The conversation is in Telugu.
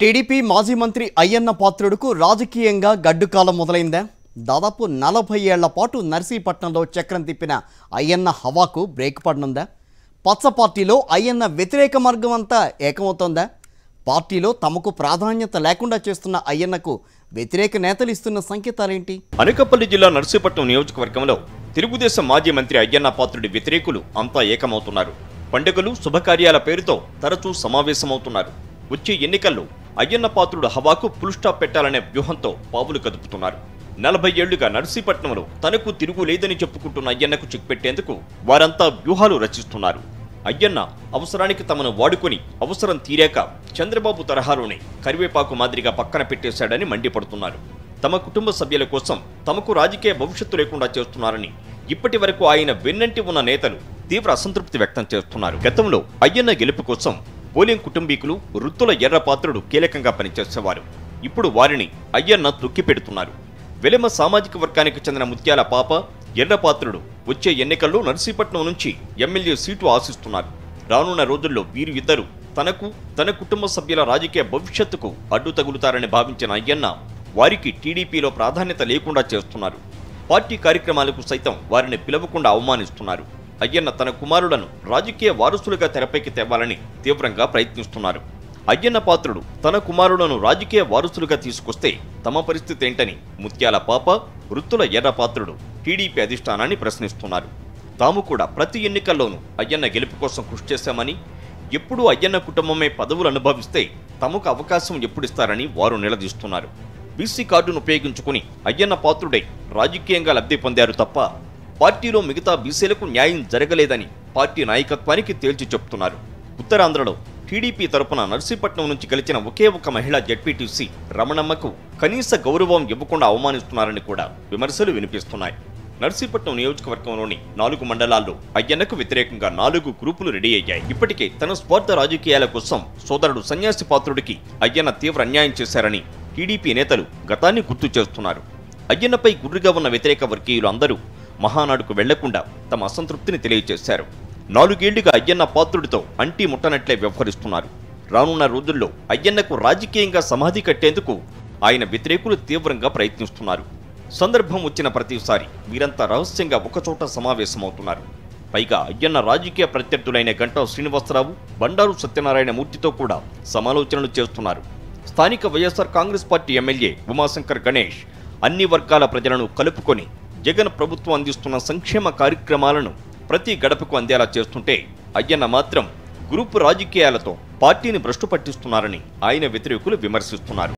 టీడీపీ మాజీ మంత్రి అయ్యన్న పాత్రుడుకు రాజకీయంగా గడ్డుకాలం మొదలైందా. దాదాపు నలభై ఏళ్ళ పాటు నర్సీపట్నంలో చక్రం తిప్పిన అయ్యన్న హవాకు బ్రేక్ పడనుందా. పచ్చ పార్టీలో అయ్యన్న వ్యతిరేక మార్గం అంతా ఏకమవుతోందా. పార్టీలో తమకు ప్రాధాన్యత లేకుండా చేస్తున్న అయ్యన్నకు వ్యతిరేక నేతలు ఇస్తున్న సంకేతాలేంటి? అనకాపల్లి జిల్లా నర్సీపట్నం నియోజకవర్గంలో తెలుగుదేశం మాజీ మంత్రి అయ్యన్న పాత్రుడి వ్యతిరేకులు అంతా ఏకమవుతున్నారు. పండుగలు శుభకార్యాల పేరుతో తరచూ సమావేశమవుతున్నారు. వచ్చే ఎన్నికల్లో అయ్యన్న పాత్రుడు హవాకు పులుస్టాప్ పెట్టాలనే వ్యూహంతో పావులు కదుపుతున్నారు. నలభై ఏళ్ళుగా నర్సీపట్నంలో తనకు తిరుగు లేదని చెప్పుకుంటున్న అయ్యన్నకు చెక్ పెట్టేందుకు వారంతా వ్యూహాలు రచిస్తున్నారు. అయ్యన్న అవసరానికి తమను వాడుకొని అవసరం తీరాక చంద్రబాబు తరహాలోనే కరివేపాకు మాదిరిగా పక్కన పెట్టేశాడని మండిపడుతున్నారు. తమ కుటుంబ సభ్యుల కోసం తమకు రాజకీయ భవిష్యత్తు లేకుండా చేస్తున్నారని ఇప్పటి వరకు ఆయన వెన్నంటి ఉన్న నేతలు తీవ్ర అసంతృప్తి వ్యక్తం చేస్తున్నారు. గతంలో అయ్యన్న గెలుపు కోసం బోలింగ్ కుటుంబీకులు వృత్తుల ఎర్రపాత్రుడు కీలకంగా పనిచేసేవారు. ఇప్పుడు వారిని అయ్యన్న తొక్కిపెడుతున్నారు వెలమ సామాజిక వర్గానికి చెందిన ముత్యాల పాప ఎర్రపాత్రుడు వచ్చే ఎన్నికల్లో నర్సీపట్నం నుంచి ఎమ్మెల్యే సీటు ఆశిస్తున్నారు. రానున్న రోజుల్లో వీరు ఇద్దరు తనకు తన కుటుంబ సభ్యుల రాజకీయ భవిష్యత్తుకు అడ్డు తగులుతారని భావించిన అయ్యన్న వారికి టీడీపీలో ప్రాధాన్యత లేకుండా చేస్తున్నారు. పార్టీ కార్యక్రమాలకు సైతం వారిని పిలవకుండా అవమానిస్తున్నారు. అయ్యన్న తన కుమారులను రాజకీయ వారసులుగా తెరపైకి తేవాలని తీవ్రంగా ప్రయత్నిస్తున్నారు. అయ్యన్న పాత్రుడు తన కుమారులను రాజకీయ వారసులుగా తీసుకొస్తే తమ పరిస్థితి ఏంటని ముత్యాల పాప వృత్తుల ఎర్ర పాత్రుడు టీడీపీ అధిష్టానాన్ని ప్రశ్నిస్తున్నారు. తాము కూడా ప్రతి ఎన్నికల్లోనూ అయ్యన్న గెలుపు కోసం కృషి చేశామని ఎప్పుడూ అయ్యన్న కుటుంబమే పదవులు అనుభవిస్తే తమకు అవకాశం ఎప్పుడిస్తారని వారు నిలదీస్తున్నారు. బీసీ కార్డును ఉపయోగించుకుని అయ్యన్న పాత్రుడే రాజకీయంగా లబ్ధి పొందారు తప్ప పార్టీలో మిగతా బీసీలకు న్యాయం జరగలేదని పార్టీ నాయకత్వానికి తేల్చి చెప్తున్నారు. ఉత్తరాంధ్రలో టీడీపీ తరపున నర్సీపట్నం నుంచి గెలిచిన ఒకే ఒక మహిళా జడ్పీటీసీ రమణమ్మకు కనీస గౌరవం ఇవ్వకుండా అవమానిస్తున్నారని కూడా విమర్శలు వినిపిస్తున్నాయి. నర్సీపట్నం నియోజకవర్గంలోని నాలుగు మండలాల్లో అయ్యన్నకు వ్యతిరేకంగా నాలుగు గ్రూపులు రెడీ అయ్యాయి. ఇప్పటికే తన స్వార్థ రాజకీయాల కోసం సోదరుడు సన్యాసి పాత్రుడికి అయ్యన్న తీవ్ర అన్యాయం చేశారని టీడీపీ నేతలు గతాన్ని గుర్తు చేస్తున్నారు. అయ్యన్నపై గుర్రుగా ఉన్న వ్యతిరేక వర్గీయులు అందరూ మహానాడుకు వెళ్ళకుండా తమ అసంతృప్తిని తెలియజేశారు నాలుగేళ్ళుగా అయ్యన్న పాత్రుడితో అంటీ ముట్టనట్లే వ్యవహరిస్తున్నారు. రానున్న రోజుల్లో అయ్యన్నకు రాజకీయంగా సమాధి కట్టేందుకు ఆయన వ్యతిరేకులు తీవ్రంగా ప్రయత్నిస్తున్నారు. సందర్భం వచ్చిన ప్రతిసారి వీరంతా రహస్యంగా ఒకచోట సమావేశమవుతున్నారు. పైగా అయ్యన్న రాజకీయ ప్రత్యర్థులైన గంటా శ్రీనివాసరావు బండారు సత్యనారాయణ మూర్తితో కూడా సమాలోచనలు చేస్తున్నారు. స్థానిక వైఎస్ఆర్ కాంగ్రెస్ పార్టీ ఎమ్మెల్యే ఉమాశంకర్ గణేష్ అన్ని వర్గాల ప్రజలను కలుపుకొని జగన్ ప్రభుత్వం అందిస్తున్న సంక్షేమ కార్యక్రమాలను ప్రతి గడపకు అందేలా చేస్తుంటే అయ్యన్న మాత్రం గ్రూపు రాజకీయాలతో పార్టీని భ్రష్టు పట్టిస్తున్నారని ఆయన వ్యతిరేకులు విమర్శిస్తున్నారు.